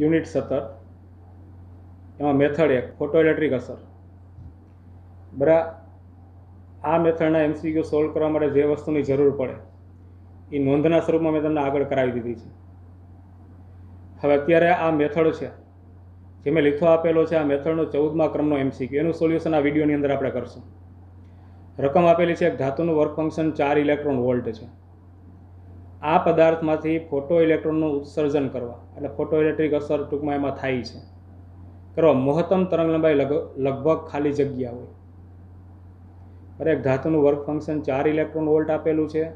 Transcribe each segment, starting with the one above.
Unit સત્તર એમાં method એક ફોટો ઇલેક્ટ્રિક અસર. બરા, આ મેથડના એમસીક્યુ સોલ્વ કરવા માટે જે વસ્તુની જરૂર પડે, એ નોંધના સ્વરૂપમાં મેં તમને આગળ કરાવી દીધી છે. હવે અત્યારે આ મેથડ છે, જે મેં લીખો આપેલો છે, આ મેથડનો ચૌદમા ક્રમનો એમસીક્યુ એનું સોલ્યુશન આ વિડીયોની અંદર આપણે કરશું. રકમ આપેલી છે, એક ધાતુનું વર્ક ફંક્શન ચાર ઇલેક્ટ્રોન વોલ્ટ છે. આ પદાર્થમાંથી ફોટો ઇલેક્ટ્રોનનું ઉત્સર્જન કરવા એટલે ફોટો ઇલેક્ટ્રિક અસર ટૂંકમાં એમાં થાય છે. કરવા મહત્તમ તરંગલંબાઈ લગ- લગભગ ખાલી જગ્યા હોય. દરેક ધાતુનું વર્ક ફંક્શન ચાર ઇલેક્ટ્રોન વોલ્ટ આપેલું છે.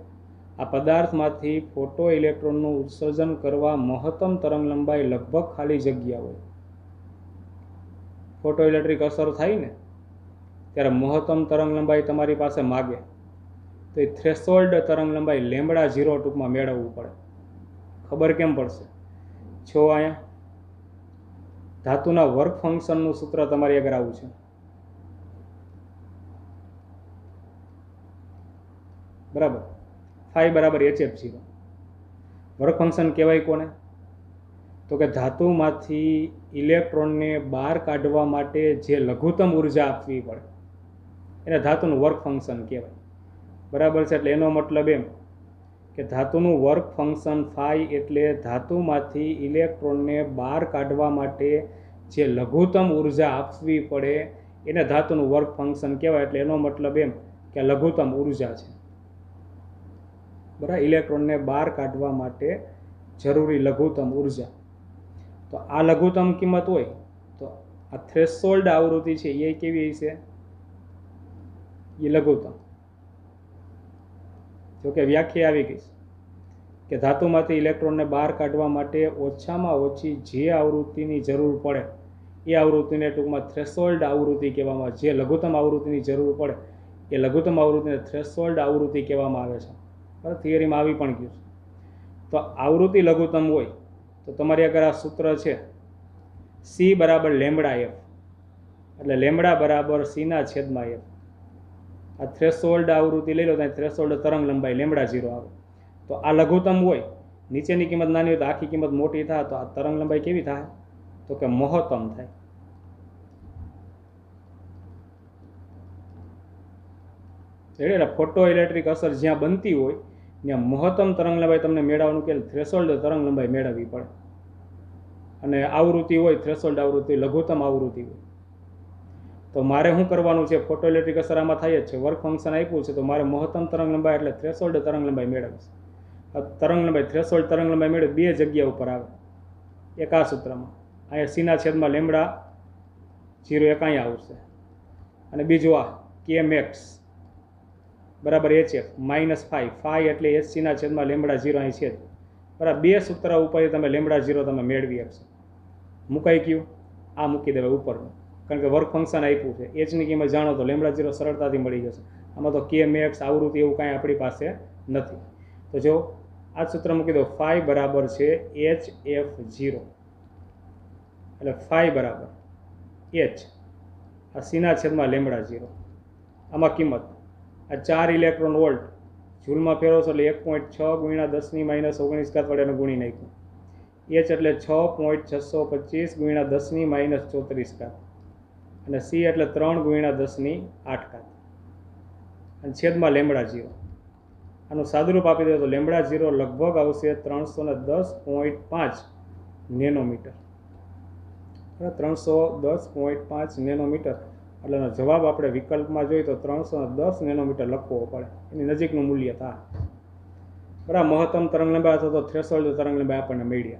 આ પદાર્થમાંથી ફોટો ઇલેક્ટ્રોનનું ઉત્સર્જન કરવા મહત્તમ તરંગલંબાઈ લગભગ ખાલી જગ્યા હોય. ફોટો ઇલેક્ટ્રિક અસર થાય ને? ત્યારે મહત્તમ તરંગલંબાઈ તમારી પાસે માગે. તો એ થ્રેશોલ્ડ તરંગ લંબાઈ લેમડા ઝીરો ટૂંકમાં મેળવવું પડે. ખબર કેમ પડશે? છો અહીંયા ધાતુના વર્ક ફંક્શનનું સૂત્ર તમારી આગળ આવું છે. બરાબર? ફાઈ બરાબર H F zero. Work function કહેવાય કોને? તો કે ધાતુમાંથી ઇલેક્ટ્રોનને બહાર કાઢવા માટે જે લઘુત્તમ ઊર્જા આપવી પડે, એને ધાતુનું વર્ક ફંક્શન કહેવાય. બરાબર છે? એટલે એનો મતલબ એમ કે ધાતુનું વર્ક ફંક્શન ફાઈ એટલે ધાતુમાંથી ઇલેક્ટ્રોનને બહાર કાઢવા માટે જે લઘુત્તમ ઊર્જા આપવી પડે એને ધાતુનું વર્ક ફંક્શન કહેવાય. એટલે એનો મતલબ એમ કે લઘુત્તમ ઊર્જા છે. બરાબર? ઇલેક્ટ્રોનને બહાર કાઢવા માટે જરૂરી લઘુત્તમ ઊર્જા. તો આ લઘુત્તમ કિંમત હોય તો આ થ્રેશોલ્ડ આવૃત્તિ છે, એ કેવી છે એ લઘુત્તમ. જોકે વ્યાખ્યા આવી ગઈ કે ધાતુમાંથી ઇલેક્ટ્રોનને બહાર કાઢવા માટે ઓછામાં ઓછી જે આવૃત્તિની જરૂર પડે, એ આવૃત્તિને ટૂંકમાં થ્રેશોલ્ડ આવૃત્તિ કહેવામાં જે લઘુત્તમ આવૃત્તિની જરૂર પડે, એ લઘુત્તમ આવૃત્તિને થ્રેશોલ્ડ આવૃત્તિ કહેવામાં આવે છે. બરાબર થિયરીમાં આવી પણ ગયું છે. તો આવૃત્તિ લઘુત્તમ હોય, તો તમારી આગળ આ સૂત્ર છે સી બરાબર લેમડા એફ. એટલે લેમડા બરાબર સીના છેદમાં એફ. આ થ્રેશોલ્ડ આવૃત્તિ લઈ લો ત્યાં થ્રેશોલ્ડ તરંગ લંબાઈ લેમડા ઝીરો આવે. તો આ લઘુત્તમ હોય, નીચેની કિંમત નાની હોય તો આખી કિંમત મોટી થાય, તો આ તરંગ લંબાઈ કેવી થાય? તો કે મહત્તમ થાય. એટલે ફોટો ઇલેક્ટ્રિક અસર જ્યાં બનતી હોય, ત્યાં મહત્તમ તરંગ લંબાઈ તમને મેળવવાનું કે થ્રેશોલ્ડ તરંગ લંબાઈ મેળવવી પડે. અને આવૃત્તિ હોય થ્રેશોલ્ડ આવૃત્તિ, લઘુત્તમ આવૃત્તિ હોય. તો મારે શું કરવાનું છે? ફોટો ઇલેક્ટ્રિક અસર આમાં થાય જ છે. વર્ક ફંક્શન આપ્યું છે, તો મારે મહત્તમ તરંગ લંબાઈ એટલે થ્રેશોલ્ડ તરંગ લંબાઈ મેળવશે આ તરંગ લંબાઈ થ્રેશોલ્ડ તરંગ લંબાઈ મેળવે, બે જગ્યા ઉપર આવે. એક આ સૂત્રમાં. અહીંયા સીના છેદમાં લેમડા જીરો એક અહીંયા આવશે. અને બીજું આ કે એક્સ બરાબર H F minus five five એટલે એચસીના છેદમાં લેમડા ઝીરો અહીં છે. બરાબર, બે સૂત્ર ઉપર તમે લેમડા ઝીરો તમે મેળવી શકશો મુકાઈ ગયું. આ મૂકી દેવાય ઉપરનું. કારણ કે વર્ક ફંક્શન આપ્યું છે. એચની કિંમત જાણો તો લેમડા જીરો સરળતાથી મળી જશે. આમાં તો કે, મેક્સ, આવૃત્તિ એવું કાંઈ આપણી પાસે નથી. તો જો આ સૂત્ર મૂકી દો, ફાઈ બરાબર છે એચ એફ ઝીરો. એટલે ફાઈ બરાબર એચ. આ સીના છેદમાં લેમડા ઝીરો. આમાં કિંમત. આ ચાર ઇલેક્ટ્રોન વોલ્ટ. જૂલમાં ફેરવશો એટલે એક પોઈન્ટ છ ગુણ્યા દસની માઇનસ ઓગણીસ ઘાત વડે એને ગુણી નાખ્યું. એચ એટલે છ પોઈન્ટ છસો પચીસ ગુણ્યા દસની માઇનસ ચોત્રીસ ઘાત. અને સી એટલે ત્રણ ગુણ્યા દસની આઠ ઘાત. અને છેદમાં લેમડા જીરો. આનું સાદુરૂપ આપી દે તો લેમડા જીરો લગભગ આવશે ત્રણસો ને દસ પોઈન્ટ પાંચ નેનોમીટર. ત્રણસો દસ પોઈન્ટ પાંચ નેનોમીટર. એટલે એનો જવાબ આપણે વિકલ્પમાં જોઈએ તો ત્રણસો ને દસ નેનોમીટર લખવો પડે. એની નજીકનું મૂલ્ય થાય. બરાબર? મહત્તમ તરંગ લંબાઈ અથવા તો થ્રેશોલ્ડ તરંગ લંબાઈ આપણને મળ્યા.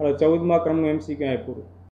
હવે ચૌદમા ક્રમનું એમસી ક્યાંય પૂરું.